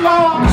Long.